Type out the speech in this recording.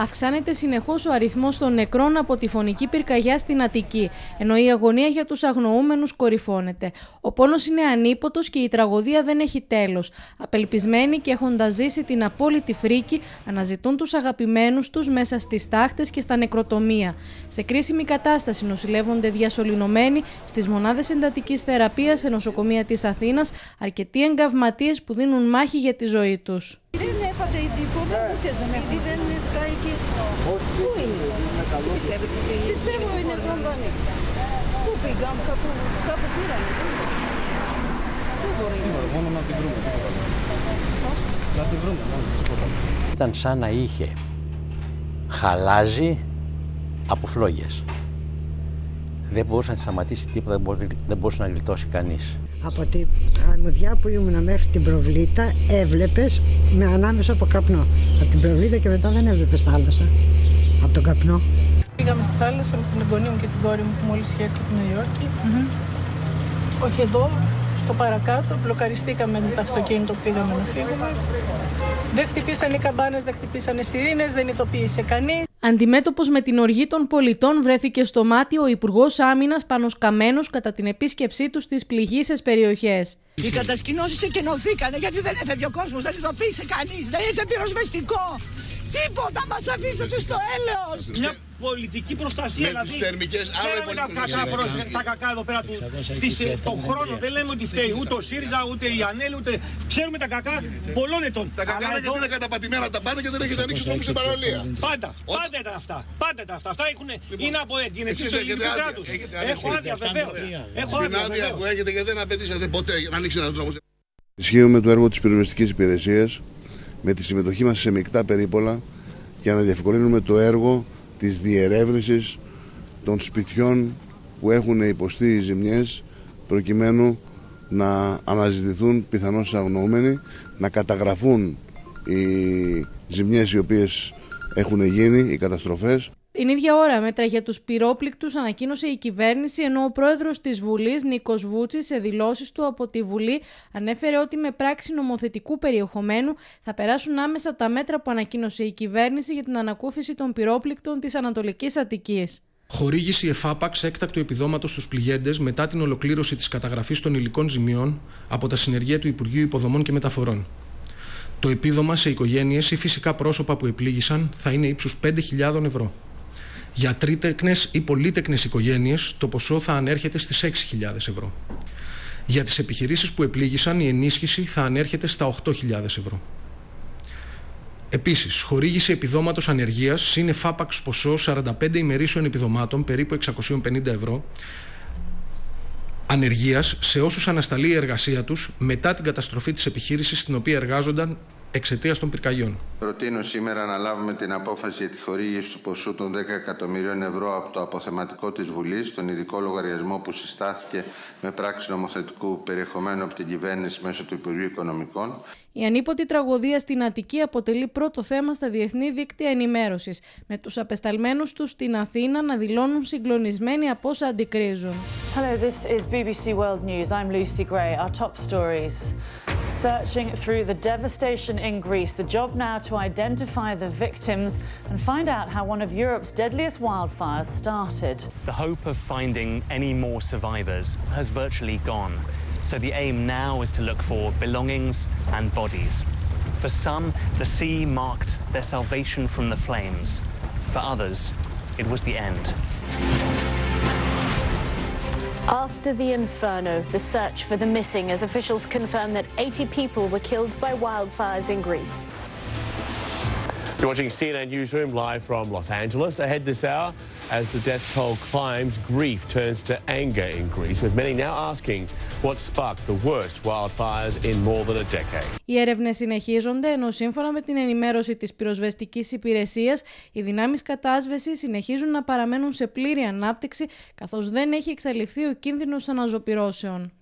Αυξάνεται συνεχώς ο αριθμός των νεκρών από τη φωνική πυρκαγιά στην Αττική, ενώ η αγωνία για τους αγνοούμενους κορυφώνεται. Ο πόνος είναι ανίποτος και η τραγωδία δεν έχει τέλος. Απελπισμένοι και έχοντας ζήσει την απόλυτη φρίκη, αναζητούν τους αγαπημένους τους μέσα στις τάχτες και στα νεκροτομεία. Σε κρίσιμη κατάσταση νοσηλεύονται διασωληνωμένοι στις μονάδες εντατικής θεραπείας σε νοσοκομεία της Αθήνας, αρκετοί εγκαυματίες που δίνουν μάχη για τη ζωή του. Δεν έφατε ούτε σπίτι, δεν κάει και... Πού είναι; Πιστεύετε ότι... Πιστεύω είναι ζωντανή. Πού πήγαν, κάπου, κάπου πήρανε. Πού μπορεί να Μόνο να την βρούμε. Να την βρούμε, μόνο. Ήταν σαν να είχε χαλάζει από φλόγες. Δεν μπορούσε να σταματήσει τίποτα, δεν μπορούσε να γλιτώσει κανείς. Από την αρμουδιά που ήμουν μέχρι την προβλήτα έβλεπες με ανάμεσα από καπνό. Από την προβλήτα και μετά δεν έβλεπες θάλασσα. Από τον καπνό. Πήγαμε στη θάλασσα με την εγγονή μου και την κόρη μου που μόλις είχε έρθει από τη Νέα Υόρκη. Όχι εδώ, στο παρακάτω. Μπλοκαριστήκαμε με το αυτοκίνητο που πήγαμε να φύγουμε. Δεν χτυπήσαν οι καμπάνες, δεν χτυπήσαν οι σιρήνες, δεν ειδοποίησε κανείς. Αντιμέτωπος με την οργή των πολιτών, βρέθηκε στο μάτι ο Υπουργός Άμυνας Πάνος Καμένος κατά την επίσκεψή του στις πληγήσεις περιοχές. Οι κατασκηνώσεις εκενωθήκανε γιατί δεν έφευγε ο κόσμος, δεν ειδοποίησε κανείς, δεν ήρθε πυροσβεστικό. Τίποτα μας αφήσατε στο έλεος. Μια πολιτική προστασία. Με δηλαδή, τις θερμικές, άρα ξέρουμε τα κακά, προς- τα κακά εδώ πέρα τους, της, ε, τον χρόνο. Δεν λέμε ότι φταίει ούτε ο ΣΥΡΙΖΑ, ούτε η ΑΝΕΛ, ούτε. Ξέρουμε τα κακά πολλών ετών. Τα Αλλά κακάνα εδώ γιατί είναι καταπατημένα τα πάντα και δεν έχετε ανοίξει τον στην παραλία. Πάντα, πάντα ήταν αυτά. Πάντα ήταν αυτά. Αυτά έχουν, είναι από την Εσείς εξή του έχετε ελληνικού άδεια, κράτους. έχετε άδεια. Έχω άδεια, βεβαίως. Έχω Την άδεια, άδεια βεβαίως. που έχετε και δεν απαιτήσατε ποτέ να ανοίξει ένας δρόμος. Ισχύουμε το έργο της πυροσβεστικής υπηρεσίας με τη συμμετοχή μας σε μεικτά περίπολα για να διευκολύνουμε το έργο της διερεύνησης των σπιτιών που έχουν υποστεί ζημιές προκειμένου να αναζητηθούν πιθανώς αγνοούμενοι, να καταγραφούν οι ζημιές οι οποίες έχουν γίνει, οι καταστροφές Την ίδια ώρα, μέτρα για τους πυρόπληκτους ανακοίνωσε η κυβέρνηση, ενώ ο πρόεδρος της Βουλής, Νίκος Βούτσης, σε δηλώσεις του από τη Βουλή, ανέφερε ότι με πράξη νομοθετικού περιεχομένου θα περάσουν άμεσα τα μέτρα που ανακοίνωσε η κυβέρνηση για την ανακούφιση των πυρόπληκτων της Ανατολικής Αττικής. Χορήγηση εφάπαξ έκτακτου επιδόματος στους πληγέντες μετά την ολοκλήρωση της καταγραφής των υλικών ζημιών από τα συνεργεία του Υπουργείου Υποδομών και Μεταφορών. Το επίδομα σε οικογένειες ή φυσικά πρόσωπα που επλήγησαν θα είναι ύψους 5.000 ευρώ. Για τρίτεκνες ή πολύτεκνες οικογένειες το ποσό θα ανέρχεται στις 6.000 ευρώ. Για τις επιχειρήσεις που επλήγησαν η ενίσχυση θα ανέρχεται στα 8.000 ευρώ. Επίσης, χορήγηση επιδόματος ανεργίας είναι φάπαξ ποσό 45 ημερήσεων επιδομάτων, περίπου 650 ευρώ, ανεργίας σε όσους ανασταλεί η εργασία τους μετά την καταστροφή της επιχείρησης στην οποία εργάζονταν εξαιτίας των πυρκαγιών. Προτείνω σήμερα να λάβουμε την απόφαση για τη χορήγηση του ποσού των 10 εκατομμυρίων ευρώ από το αποθεματικό της Βουλής στον ειδικό λογαριασμό που συστάθηκε με πράξη νομοθετικού περιεχομένου από την κυβέρνηση μέσω του Υπουργείου Οικονομικών Η ανίποτη τραγωδία στην Αττική αποτελεί πρώτο θέμα στα διεθνή δίκτυα ενημέρωσης, με τους απεσταλμένους τους στην Αθήνα να δηλώνουν συγκλονισμένοι από όσα αντικρίζουν. Hello, this is BBC World News. I'm Lucy Gray. Our top stories. Searching through the devastation in Greece, the job now to identify the victims and find out how one of Europe's deadliest wildfires started. The hope of finding any more survivors has virtually gone. So the aim now is to look for belongings and bodies. For some, the sea marked their salvation from the flames. For others, it was the end. After the inferno, the search for the missing as officials confirm that 80 people were killed by wildfires in Greece. You're watching CNN Newsroom live from Los Angeles. Ahead this hour, as the death toll climbs, grief turns to anger in Greece, with many now asking what sparked the worst wildfires in more than a decade. Οι έρευνες συνεχίζονται, ενώ σύμφωνα με την ενημέρωση της πυροσβεστικής υπηρεσίας, οι δυνάμεις κατάσβεσης συνεχίζουν να παραμένουν σε πλήρη ανάπτυξη, καθώς δεν έχει εξαλειφθεί ο κίνδυνος αναζωπυρώσεων.